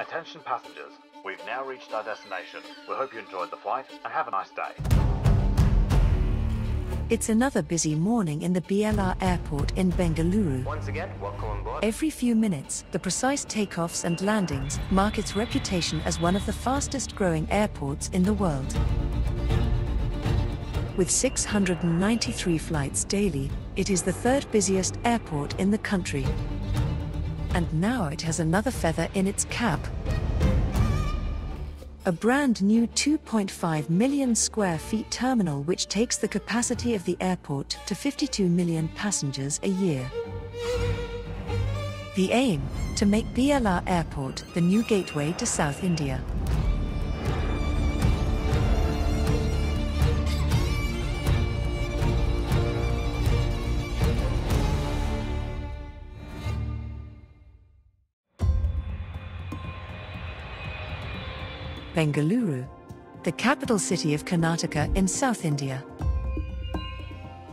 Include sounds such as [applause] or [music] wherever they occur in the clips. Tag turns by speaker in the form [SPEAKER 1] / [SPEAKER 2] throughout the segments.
[SPEAKER 1] Attention passengers, we've now reached our destination. We hope you enjoyed the flight and have a nice day.
[SPEAKER 2] It's another busy morning in the BLR airport in Bengaluru.
[SPEAKER 3] Once again, welcome on board.
[SPEAKER 2] Every few minutes, the precise takeoffs and landings mark its reputation as one of the fastest growing airports in the world. With 693 flights daily, it is the third busiest airport in the country. And now it has another feather in its cap. A brand new 2.5 million square feet terminal which takes the capacity of the airport to 52 million passengers a year. The aim to make BLR Airport the new gateway to South India. Bengaluru, the capital city of Karnataka in South India.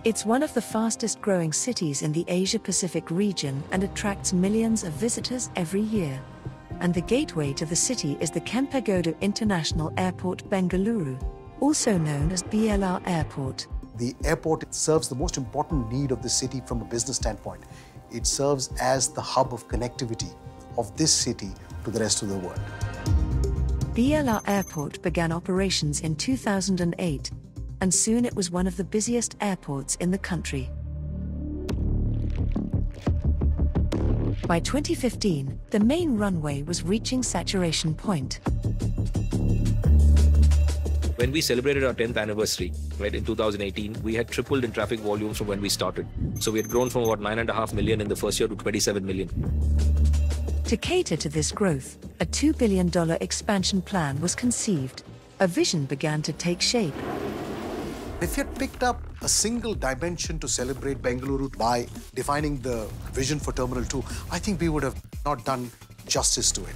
[SPEAKER 2] It's one of the fastest growing cities in the Asia Pacific region and attracts millions of visitors every year. And the gateway to the city is the Kempegowda International Airport, Bengaluru, also known as BLR Airport.
[SPEAKER 4] The airport serves the most important need of the city from a business standpoint. It serves as the hub of connectivity of this city to the rest of the world.
[SPEAKER 2] BLR Airport began operations in 2008, and soon it was one of the busiest airports in the country. By 2015, the main runway was reaching saturation point.
[SPEAKER 5] When we celebrated our 10th anniversary, right, in 2018, we had tripled in traffic volumes from when we started. So we had grown from about 9.5 million in the first year to 27 million.
[SPEAKER 2] To cater to this growth, a $2 billion expansion plan was conceived. A vision began to take shape.
[SPEAKER 4] If you had picked up a single dimension to celebrate Bengaluru by defining the vision for Terminal 2, I think we would have not done justice to it.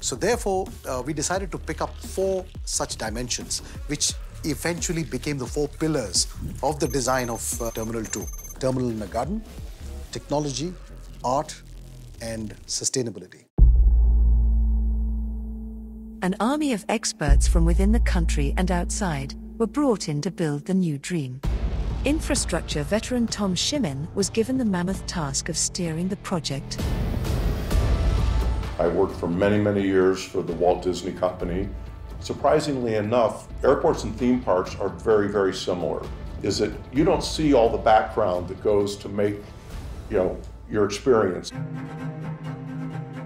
[SPEAKER 4] So therefore, uh, we decided to pick up four such dimensions, which eventually became the four pillars of the design of uh, Terminal 2. Terminal in a garden, technology, art, and sustainability.
[SPEAKER 2] An army of experts from within the country and outside were brought in to build the new dream. Infrastructure veteran Tom Shimin was given the mammoth task of steering the project.
[SPEAKER 6] I worked for many, many years for the Walt Disney Company. Surprisingly enough, airports and theme parks are very, very similar. Is that you don't see all the background that goes to make, you know, your experience.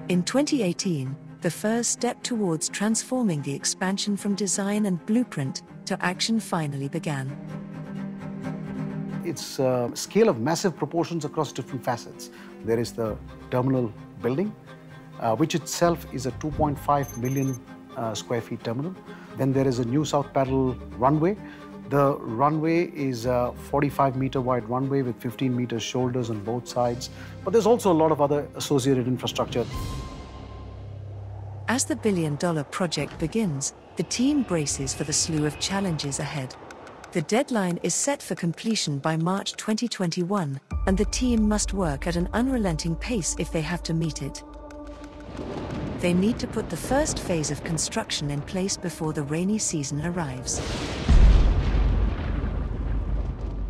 [SPEAKER 2] In 2018, the first step towards transforming the expansion from design and blueprint to action finally began.
[SPEAKER 4] It's a scale of massive proportions across different facets. There is the terminal building, uh, which itself is a 2.5 million uh, square feet terminal. Then there is a new South Parallel runway, the runway is a 45 meter wide runway with 15 meter shoulders on both sides, but there's also a lot of other associated infrastructure.
[SPEAKER 2] As the billion dollar project begins, the team braces for the slew of challenges ahead. The deadline is set for completion by March 2021, and the team must work at an unrelenting pace if they have to meet it. They need to put the first phase of construction in place before the rainy season arrives.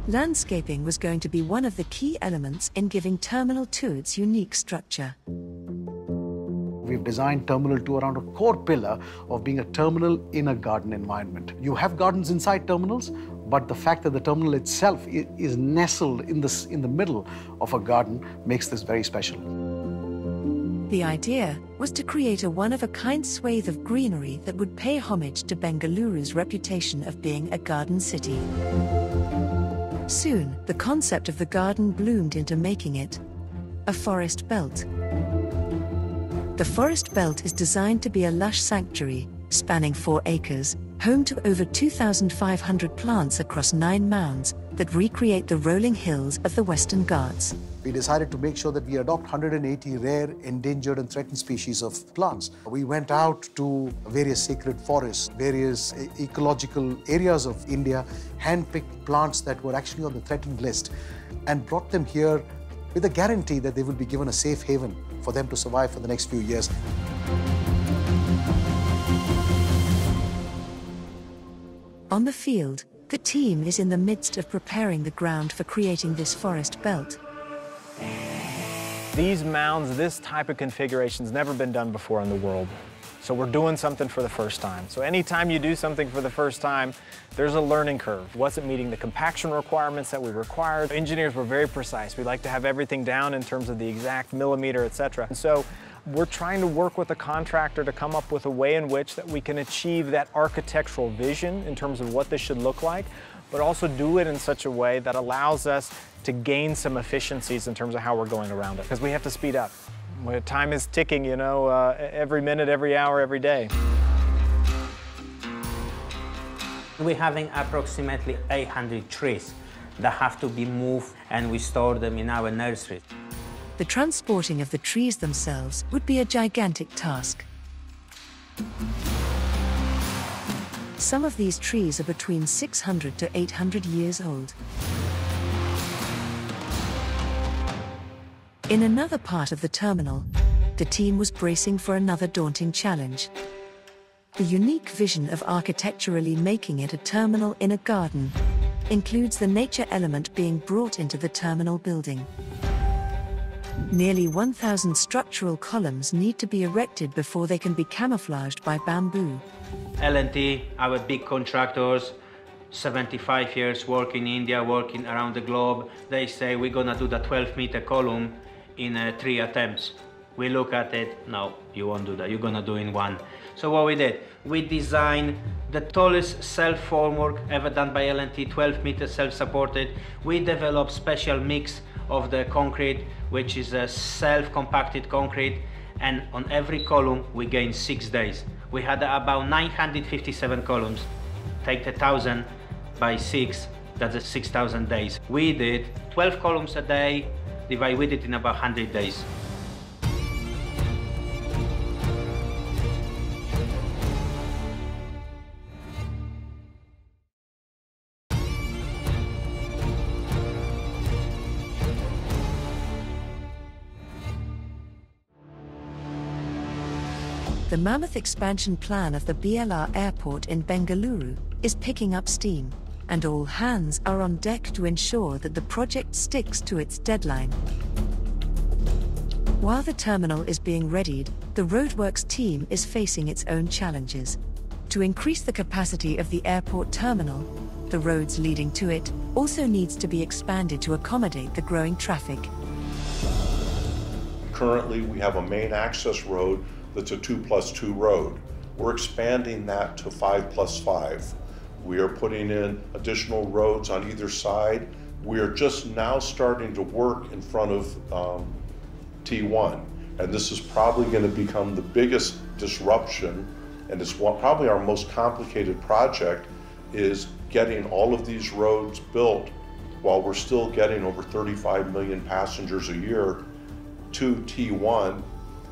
[SPEAKER 2] Landscaping was going to be one of the key elements in giving Terminal 2 its unique structure.
[SPEAKER 4] We've designed Terminal 2 around a core pillar of being a terminal in a garden environment. You have gardens inside terminals, but the fact that the terminal itself is nestled in, this, in the middle of a garden makes this very special.
[SPEAKER 2] The idea was to create a one of a kind swathe of greenery that would pay homage to Bengaluru's reputation of being a garden city. Soon, the concept of the garden bloomed into making it a forest belt. The forest belt is designed to be a lush sanctuary, spanning four acres, home to over 2,500 plants across nine mounds that recreate the rolling hills of the Western Ghats
[SPEAKER 4] we decided to make sure that we adopt 180 rare, endangered, and threatened species of plants. We went out to various sacred forests, various ecological areas of India, handpicked plants that were actually on the threatened list, and brought them here with a guarantee that they will be given a safe haven for them to survive for the next few years.
[SPEAKER 2] On the field, the team is in the midst of preparing the ground for creating this forest belt.
[SPEAKER 3] These mounds, this type of configuration has never been done before in the world. So we're doing something for the first time. So anytime you do something for the first time, there's a learning curve. Wasn't meeting the compaction requirements that we required. Engineers were very precise. We like to have everything down in terms of the exact millimeter, et cetera. And so we're trying to work with a contractor to come up with a way in which that we can achieve that architectural vision in terms of what this should look like, but also do it in such a way that allows us to gain some efficiencies in terms of how we're going around it, because we have to speed up. Time is ticking, you know, uh, every minute, every hour, every day.
[SPEAKER 7] We're having approximately 800 trees that have to be moved and we store them in our nursery.
[SPEAKER 2] The transporting of the trees themselves would be a gigantic task. Some of these trees are between 600 to 800 years old. In another part of the terminal, the team was bracing for another daunting challenge. The unique vision of architecturally making it a terminal in a garden includes the nature element being brought into the terminal building. Nearly 1,000 structural columns need to be erected before they can be camouflaged by bamboo.
[SPEAKER 7] L&T, our big contractors, 75 years work in India, working around the globe, they say we're gonna do the 12 meter column in uh, three attempts. We look at it, no, you won't do that, you're gonna do in one. So what we did, we designed the tallest self formwork ever done by L&T, 12 meter self-supported. We developed special mix of the concrete, which is a self-compacted concrete, and on every column we gained six days. We had about 957 columns. Take the thousand by six, that's a 6,000 days. We did 12 columns a day, divide with it in about 100 days.
[SPEAKER 2] The mammoth expansion plan of the BLR airport in Bengaluru is picking up steam and all hands are on deck to ensure that the project sticks to its deadline. While the terminal is being readied, the roadworks team is facing its own challenges. To increase the capacity of the airport terminal, the roads leading to it also needs to be expanded to accommodate the growing traffic.
[SPEAKER 6] Currently, we have a main access road that's a 2 plus 2 road. We're expanding that to 5 plus 5. We are putting in additional roads on either side. We are just now starting to work in front of um, T1. And this is probably going to become the biggest disruption, and it's one, probably our most complicated project, is getting all of these roads built while we're still getting over 35 million passengers a year to T1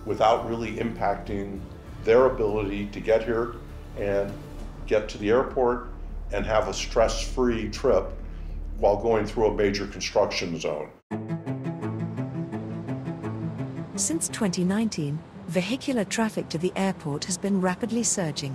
[SPEAKER 6] without really impacting their ability to get here and get to the airport and have a stress-free trip while going through a major construction zone.
[SPEAKER 2] Since 2019, vehicular traffic to the airport has been rapidly surging.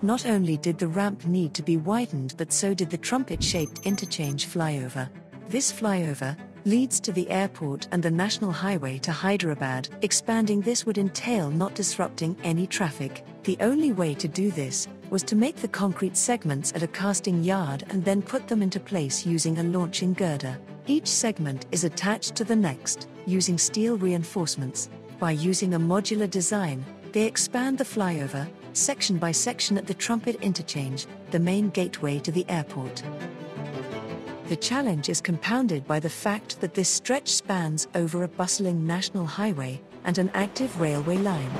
[SPEAKER 2] Not only did the ramp need to be widened, but so did the trumpet shaped interchange flyover. This flyover leads to the airport and the national highway to Hyderabad. Expanding this would entail not disrupting any traffic. The only way to do this was to make the concrete segments at a casting yard and then put them into place using a launching girder. Each segment is attached to the next, using steel reinforcements. By using a modular design, they expand the flyover, section by section at the Trumpet Interchange, the main gateway to the airport. The challenge is compounded by the fact that this stretch spans over a bustling national highway and an active railway line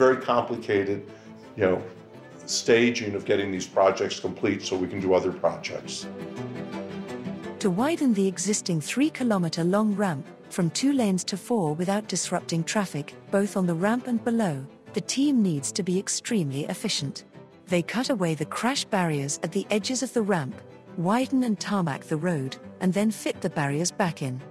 [SPEAKER 6] very complicated, you know, staging of getting these projects complete so we can do other projects.
[SPEAKER 2] To widen the existing three kilometer long ramp from two lanes to four without disrupting traffic, both on the ramp and below, the team needs to be extremely efficient. They cut away the crash barriers at the edges of the ramp, widen and tarmac the road, and then fit the barriers back in.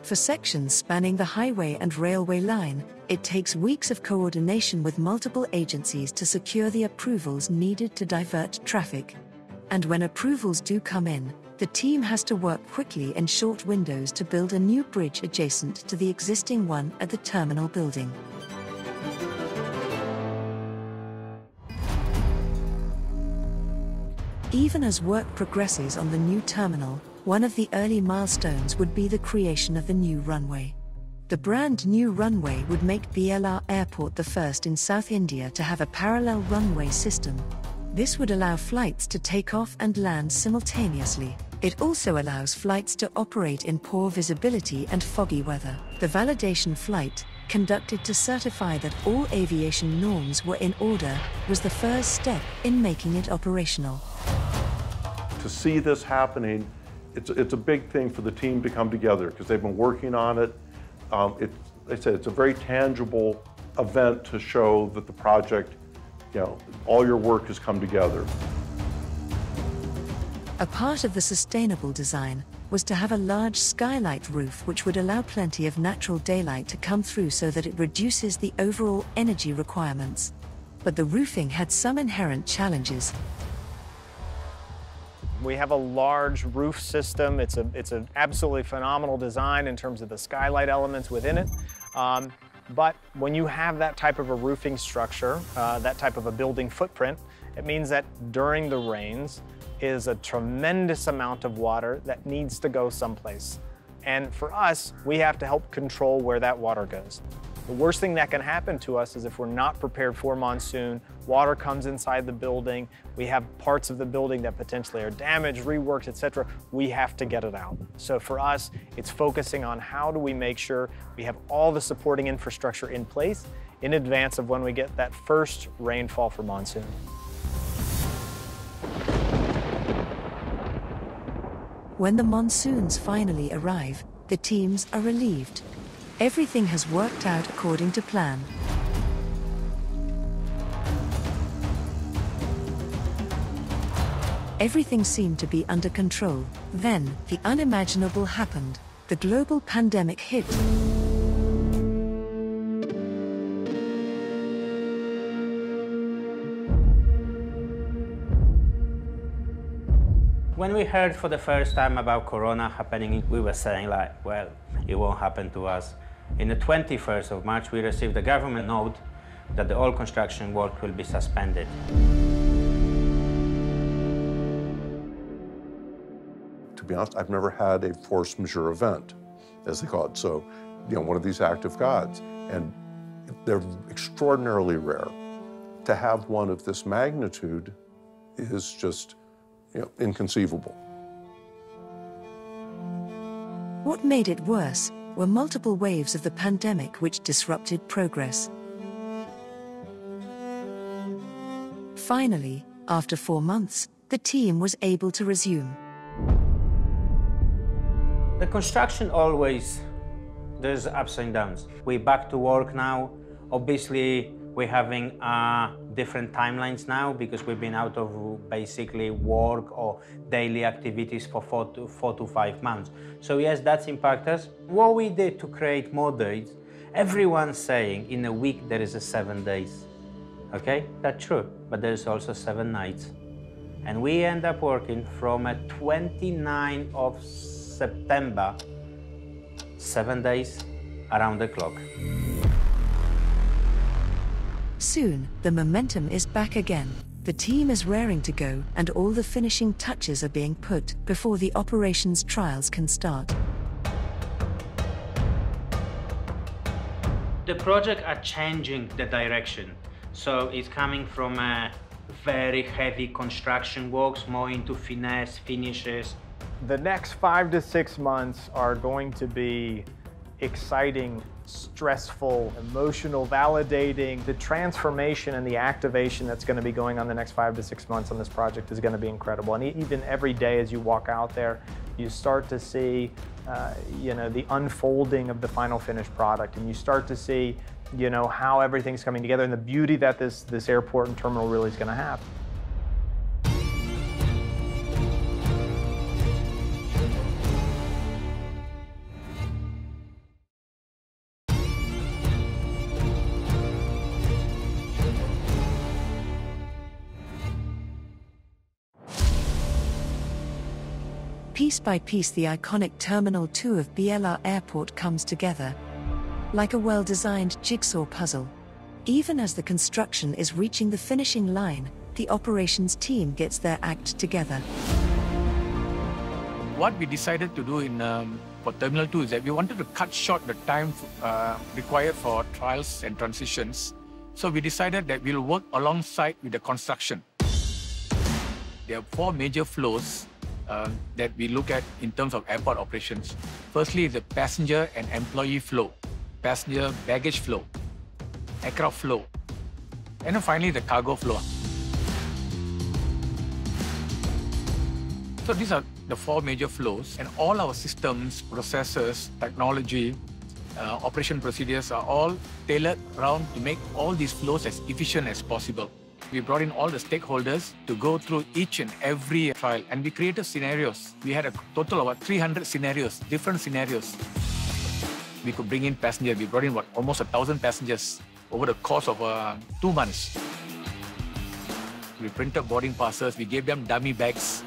[SPEAKER 2] For sections spanning the highway and railway line, it takes weeks of coordination with multiple agencies to secure the approvals needed to divert traffic. And when approvals do come in, the team has to work quickly in short windows to build a new bridge adjacent to the existing one at the terminal building. Even as work progresses on the new terminal, one of the early milestones would be the creation of the new runway. The brand new runway would make BLR Airport the first in South India to have a parallel runway system. This would allow flights to take off and land simultaneously. It also allows flights to operate in poor visibility and foggy weather. The validation flight, conducted to certify that all aviation norms were in order, was the first step in making it operational.
[SPEAKER 6] To see this happening it's, it's a big thing for the team to come together because they've been working on it. Um, it. I said it's a very tangible event to show that the project, you know, all your work has come together.
[SPEAKER 2] A part of the sustainable design was to have a large skylight roof which would allow plenty of natural daylight to come through so that it reduces the overall energy requirements. But the roofing had some inherent challenges,
[SPEAKER 3] we have a large roof system. It's a it's an absolutely phenomenal design in terms of the skylight elements within it. Um, but when you have that type of a roofing structure, uh, that type of a building footprint, it means that during the rains is a tremendous amount of water that needs to go someplace. And for us, we have to help control where that water goes. The worst thing that can happen to us is if we're not prepared for monsoon, water comes inside the building, we have parts of the building that potentially are damaged, reworked, etc. We have to get it out. So for us, it's focusing on how do we make sure we have all the supporting infrastructure in place in advance of when we get that first rainfall for monsoon.
[SPEAKER 2] When the monsoons finally arrive, the teams are relieved Everything has worked out according to plan. Everything seemed to be under control. Then, the unimaginable happened. The global pandemic hit.
[SPEAKER 7] When we heard for the first time about Corona happening, we were saying like, well, it won't happen to us. In the 21st of March, we received a government note that the all construction work will be suspended.
[SPEAKER 6] To be honest, I've never had a force majeure event, as they call it. So, you know, one of these act of gods. And they're extraordinarily rare. To have one of this magnitude is just you know, inconceivable.
[SPEAKER 2] What made it worse were multiple waves of the pandemic which disrupted progress. Finally, after four months, the team was able to resume.
[SPEAKER 7] The construction always, there's ups and downs. We're back to work now. Obviously, we're having uh, different timelines now because we've been out of basically work or daily activities for four to, four to five months. So yes, that's impacted us. What we did to create more days, everyone's saying in a week there is a seven days. Okay, that's true, but there's also seven nights. And we end up working from a 29th of September, seven days around the clock.
[SPEAKER 2] Soon, the momentum is back again. The team is raring to go, and all the finishing touches are being put before the operations trials can start.
[SPEAKER 7] The project are changing the direction. So it's coming from a very heavy construction works, more into finesse, finishes.
[SPEAKER 3] The next five to six months are going to be exciting stressful, emotional, validating. The transformation and the activation that's going to be going on the next five to six months on this project is going to be incredible. And even every day as you walk out there, you start to see, uh, you know, the unfolding of the final finished product, and you start to see, you know, how everything's coming together and the beauty that this this airport and terminal really is going to have.
[SPEAKER 2] Piece by piece, the iconic Terminal 2 of BLR Airport comes together. Like a well designed jigsaw puzzle. Even as the construction is reaching the finishing line, the operations team gets their act together.
[SPEAKER 8] What we decided to do in um, for Terminal 2 is that we wanted to cut short the time uh, required for trials and transitions. So we decided that we'll work alongside with the construction. There are four major flows uh, that we look at in terms of airport operations. Firstly, the passenger and employee flow, passenger baggage flow, aircraft flow, and then finally the cargo flow. So these are the four major flows, and all our systems, processes, technology, uh, operation procedures are all tailored around to make all these flows as efficient as possible. We brought in all the stakeholders to go through each and every trial, and we created scenarios. We had a total of about 300 scenarios, different scenarios. We could bring in passengers. We brought in what almost a thousand passengers over the course of uh, two months. We printed boarding passes. We gave them dummy bags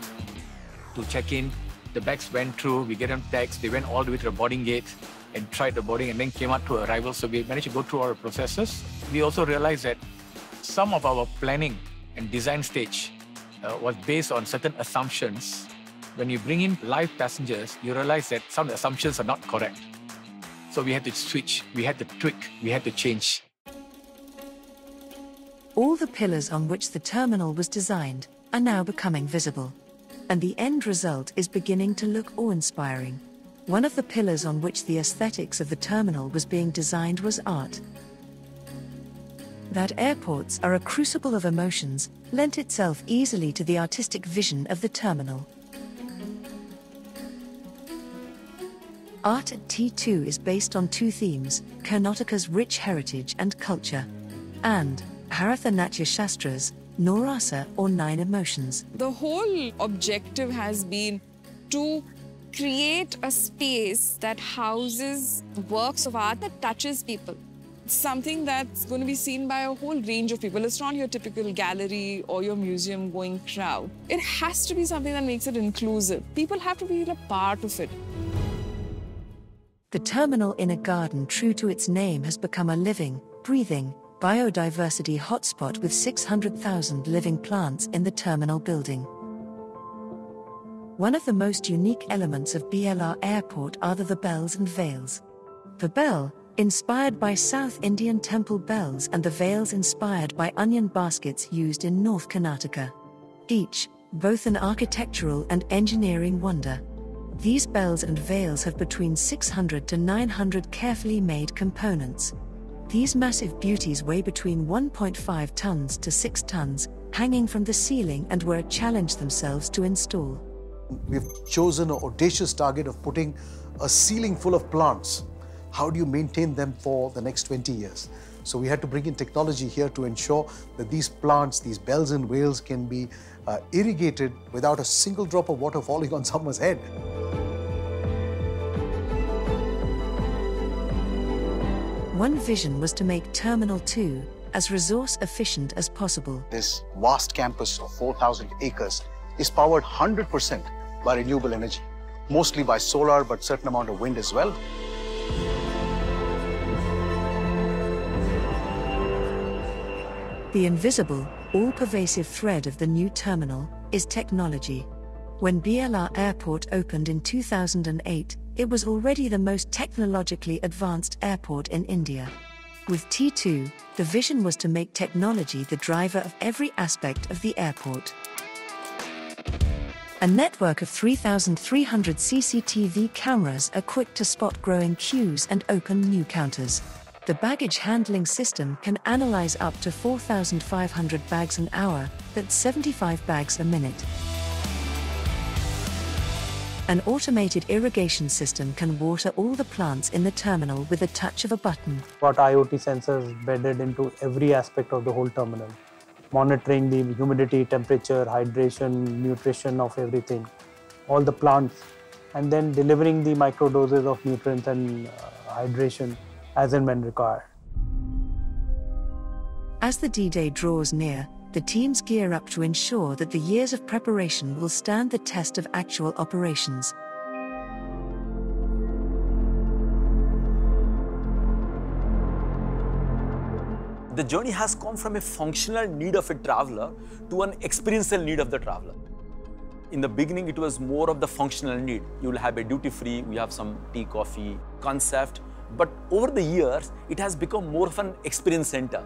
[SPEAKER 8] to check in. The bags went through. We get them tags. They went all the way to the boarding gate and tried the boarding, and then came out to arrival. So we managed to go through our processes. We also realized that some of our planning and design stage uh, was based on certain assumptions. When you bring in live passengers, you realize that some assumptions are not correct. So we had to switch, we had to tweak, we had to change.
[SPEAKER 2] All the pillars on which the terminal was designed are now becoming visible. And the end result is beginning to look awe inspiring. One of the pillars on which the aesthetics of the terminal was being designed was art, that airports are a crucible of emotions lent itself easily to the artistic vision of the terminal. Art at T2 is based on two themes Karnataka's rich heritage and culture, and Bharatha Natya Shastra's Navarasa or Nine Emotions.
[SPEAKER 9] The whole objective has been to create a space that houses works of art that touches people something that's going to be seen by a whole range of people. It's not your typical gallery or your museum going crowd. It has to be something that makes it inclusive. People have to be a part of it.
[SPEAKER 2] The terminal in a garden true to its name has become a living, breathing, biodiversity hotspot with 600,000 living plants in the terminal building. One of the most unique elements of BLR Airport are the, the bells and veils. The bell, inspired by South Indian temple bells and the veils inspired by onion baskets used in North Karnataka. Each, both an architectural and engineering wonder. These bells and veils have between 600 to 900 carefully made components. These massive beauties weigh between 1.5 tons to 6 tons, hanging from the ceiling and were a challenge themselves to install.
[SPEAKER 4] We've chosen an audacious target of putting a ceiling full of plants how do you maintain them for the next 20 years? So we had to bring in technology here to ensure that these plants, these bells and veils can be uh, irrigated without a single drop of water falling [laughs] on someone's head.
[SPEAKER 2] One vision was to make Terminal 2 as resource efficient as possible.
[SPEAKER 4] This vast campus of 4,000 acres is powered 100% by renewable energy, mostly by solar, but certain amount of wind as well.
[SPEAKER 2] The invisible, all pervasive thread of the new terminal is technology. When BLR Airport opened in 2008, it was already the most technologically advanced airport in India. With T2, the vision was to make technology the driver of every aspect of the airport. A network of 3,300 CCTV cameras equipped to spot growing queues and open new counters. The baggage handling system can analyze up to 4,500 bags an hour, that's 75 bags a minute. An automated irrigation system can water all the plants in the terminal with a touch of a button.
[SPEAKER 10] Got IoT sensors bedded into every aspect of the whole terminal, monitoring the humidity, temperature, hydration, nutrition of everything, all the plants, and then delivering the micro doses of nutrients and uh, hydration as and when required.
[SPEAKER 2] As the D Day draws near, the teams gear up to ensure that the years of preparation will stand the test of actual operations.
[SPEAKER 11] The journey has come from a functional need of a traveler to an experiential need of the traveler. In the beginning, it was more of the functional need. You will have a duty free, we have some tea, coffee concept. But over the years, it has become more of an experience center.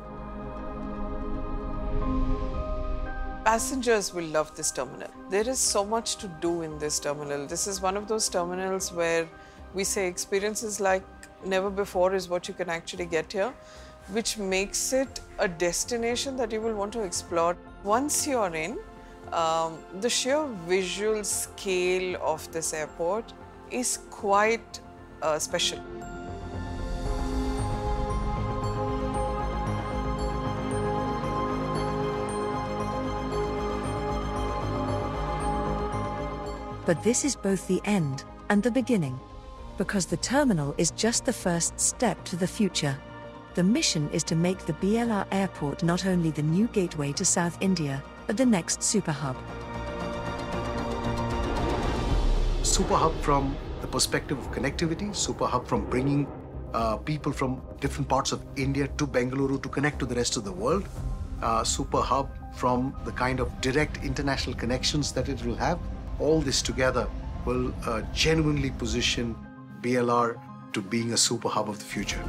[SPEAKER 12] Passengers will love this terminal. There is so much to do in this terminal. This is one of those terminals where we say experiences like never before is what you can actually get here, which makes it a destination that you will want to explore. Once you're in, um, the sheer visual scale of this airport is quite uh, special.
[SPEAKER 2] But this is both the end and the beginning. Because the terminal is just the first step to the future. The mission is to make the BLR airport not only the new gateway to South India, but the next super hub.
[SPEAKER 4] Super hub from the perspective of connectivity, super hub from bringing uh, people from different parts of India to Bengaluru to connect to the rest of the world. Uh, super hub from the kind of direct international connections that it will have. All this together will uh, genuinely position BLR to being a super hub of the future.